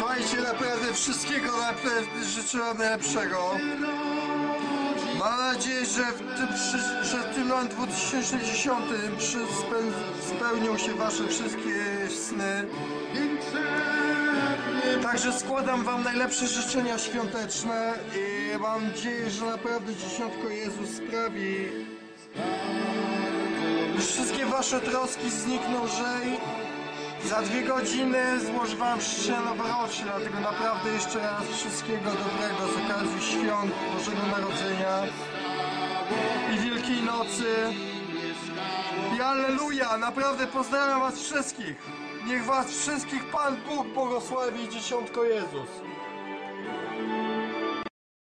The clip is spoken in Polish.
Słuchajcie, naprawdę wszystkiego naprawdę życzę wam najlepszego. Mam nadzieję, że w tym, że w tym roku 2010 przy, speł, spełnią się wasze wszystkie sny. Także składam wam najlepsze życzenia świąteczne i mam nadzieję, że naprawdę dziesiątko Jezus sprawi, że wszystkie wasze troski znikną lżej. Za dwie godziny złożę wam życzenia noworoczne, dlatego naprawdę jeszcze raz wszystkiego dobrego z okazji świąt Bożego Narodzenia i Wielkiej Nocy. I Alleluja! Naprawdę pozdrawiam was wszystkich! Niech was wszystkich Pan Bóg błogosławi, dziesiątko Jezus!